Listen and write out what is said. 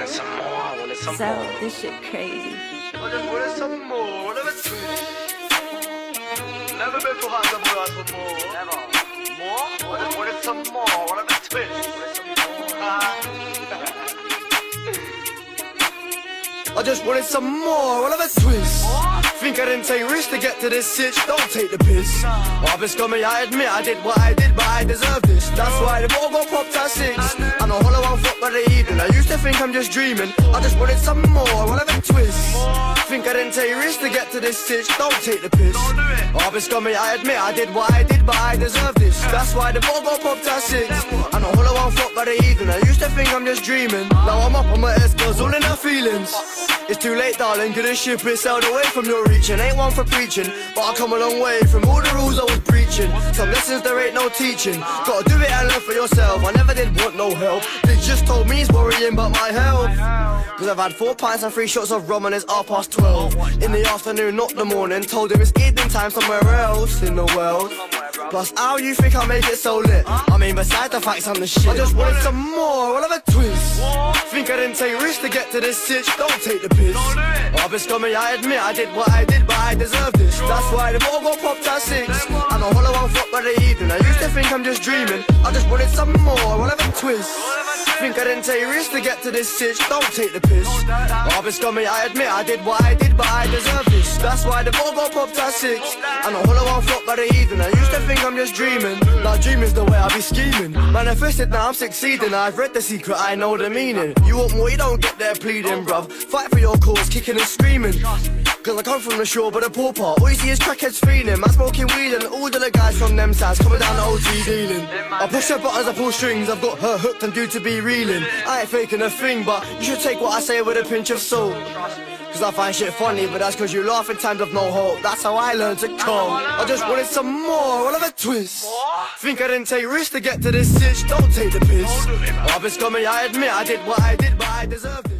wanted some more, I wanted some So more. this shit crazy. I just wanted some more, a twist. Never been for hot, never asked for more. Never. More? I just wanted some more, what of a twist. Wanted some more. I just wanted some more, what of a twist. Think I didn't take risks to get to this sitch, don't take the piss. I've been scummy, I admit I did what I did, but I deserve this. That's why the ball got popped at six. And a think I'm just dreaming. I just wanted some more, what of a twist. Think I didn't take risks to get to this sitch, don't take the piss. I've been scummy, I admit I did what I did, but I deserve this. That's why the ball got popped at six. And a hollow one foot by the evening. I used to think I'm just dreaming. Now I'm up on my S feelings. It's too late, darling, cause this ship is sailed away from your reach and Ain't one for preaching, but I come a long way from all the rules I was preaching. Some lessons there ain't no teaching. Gotta do it and learn for yourself. I never did want no help. They just told me he's worrying about my health. Cause I've had four pints and three shots of rum and it's half past twelve. In the afternoon, not the morning. Told him it's evening time somewhere else in the world. Plus, how you think I make it so lit? I mean, besides the facts, I'm the shit. I just wanted some more, what of a twist? Think I didn't take risks to get to this sitch? Don't take the piss. I've been scummy, I admit I did what I did, but I deserve this. That's why the ball got popped at six. And a hollow one foot by the evening. I used to think I'm just dreaming. I just wanted some more, what of a twist? Think I didn't take risks to get to this sitch? Don't take the piss. I've been scummy, I admit I did what I did, but I deserve this. That's why the ball got popped at six. And a hollow one foot by the evening. I used to think I'm just dreaming. Now dreaming's the way I be scheming. Manifested, now I'm succeeding. I've read the secret, I know the meaning. You want more, you don't get there pleading, bruv. Fight for your cause, kicking and screaming. Cause I come from the shore, but the poor part. All you see is crackheads. Man smoking weed and all the guys from them sides coming down the OG dealing. I push her buttons, I pull strings. I've got her hooked and due to be reeling. I ain't faking a thing, but you should take what I say with a pinch of salt. Cause I find shit funny, but that's cause you laugh in times of no hope. That's how I learned to cope. I just wanted some more, what of a twist. Think I didn't take risks to get to this sitch, don't take the piss. I've been scummy, I admit I did what I did, but I deserve it.